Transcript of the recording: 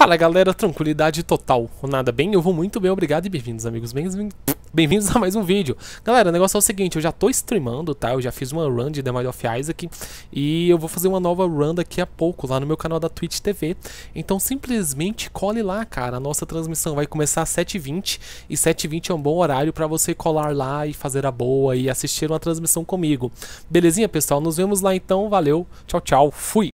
Fala galera, tranquilidade total. Nada bem, eu vou muito bem, obrigado e bem-vindos, amigos. Bem-vindos bem a mais um vídeo. Galera, o negócio é o seguinte, eu já tô streamando, tá? Eu já fiz uma run de The Mind of Isaac e eu vou fazer uma nova run daqui a pouco lá no meu canal da Twitch TV. Então simplesmente cole lá, cara. A nossa transmissão vai começar às 7h20 e 7h20 é um bom horário para você colar lá e fazer a boa e assistir uma transmissão comigo. Belezinha, pessoal? Nos vemos lá então. Valeu. Tchau, tchau. Fui.